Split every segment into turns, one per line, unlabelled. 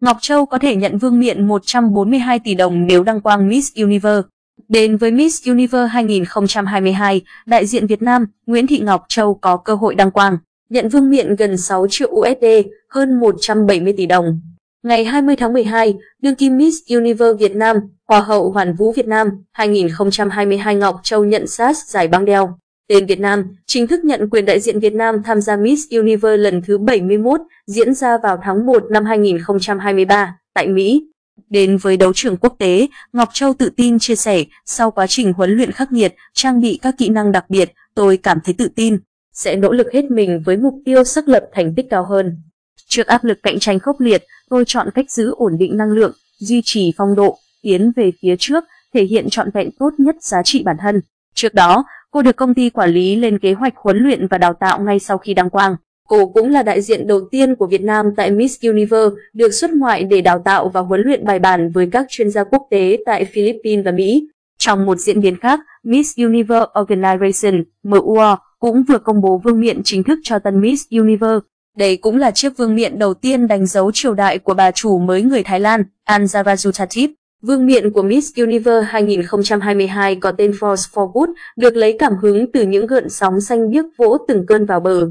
Ngọc Châu có thể nhận vương miện 142 tỷ đồng nếu đăng quang Miss Universe. Đến với Miss Universe 2022, đại diện Việt Nam, Nguyễn Thị Ngọc Châu có cơ hội đăng quang, nhận vương miện gần 6 triệu USD, hơn 170 tỷ đồng. Ngày 20 tháng 12, đương kim Miss Universe Việt Nam, Hoa hậu Hoàn vũ Việt Nam 2022 Ngọc Châu nhận sát giải băng đeo. Tên Việt Nam chính thức nhận quyền đại diện Việt Nam tham gia Miss Universe lần thứ 71 diễn ra vào tháng 1 năm 2023 tại Mỹ. Đến với đấu trường quốc tế, Ngọc Châu tự tin chia sẻ, sau quá trình huấn luyện khắc nghiệt, trang bị các kỹ năng đặc biệt, tôi cảm thấy tự tin, sẽ nỗ lực hết mình với mục tiêu xác lập thành tích cao hơn. Trước áp lực cạnh tranh khốc liệt, tôi chọn cách giữ ổn định năng lượng, duy trì phong độ, tiến về phía trước, thể hiện trọn vẹn tốt nhất giá trị bản thân. Trước đó, cô được công ty quản lý lên kế hoạch huấn luyện và đào tạo ngay sau khi đăng quang. Cô cũng là đại diện đầu tiên của Việt Nam tại Miss Universe, được xuất ngoại để đào tạo và huấn luyện bài bản với các chuyên gia quốc tế tại Philippines và Mỹ. Trong một diễn biến khác, Miss Universe Organization MUO cũng vừa công bố vương miện chính thức cho tân Miss Universe. Đây cũng là chiếc vương miện đầu tiên đánh dấu triều đại của bà chủ mới người Thái Lan, Anjarajutatip. Vương miện của Miss Universe 2022 có tên Force for Good, được lấy cảm hứng từ những gợn sóng xanh biếc vỗ từng cơn vào bờ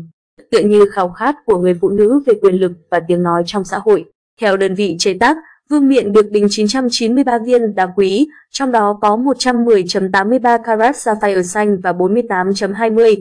tựa như khao khát của người phụ nữ về quyền lực và tiếng nói trong xã hội. Theo đơn vị chế tác, vương miện được bình 993 viên đá quý, trong đó có 110.83 carat sapphire xanh và 48.20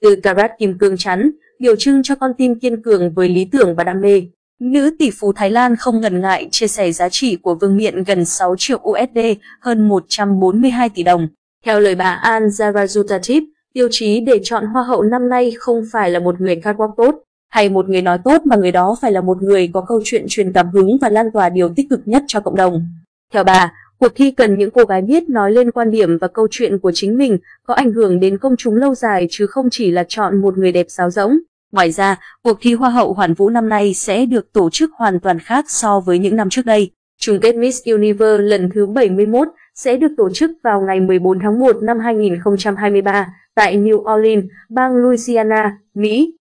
từ carat kim cương chắn, biểu trưng cho con tim kiên cường với lý tưởng và đam mê. Nữ tỷ phú Thái Lan không ngần ngại chia sẻ giá trị của vương miện gần 6 triệu USD, hơn 142 tỷ đồng. Theo lời bà An Zarajutativ, Tiêu chí để chọn hoa hậu năm nay không phải là một người catwalk tốt hay một người nói tốt mà người đó phải là một người có câu chuyện truyền cảm hứng và lan tỏa điều tích cực nhất cho cộng đồng. Theo bà, cuộc thi cần những cô gái biết nói lên quan điểm và câu chuyện của chính mình có ảnh hưởng đến công chúng lâu dài chứ không chỉ là chọn một người đẹp sáo rỗng. Ngoài ra, cuộc thi Hoa hậu Hoàn Vũ năm nay sẽ được tổ chức hoàn toàn khác so với những năm trước đây. Chung kết Miss Universe lần thứ 71 sẽ được tổ chức vào ngày 14 tháng 1 năm 2023 tại New Orleans, bang Louisiana, Mỹ.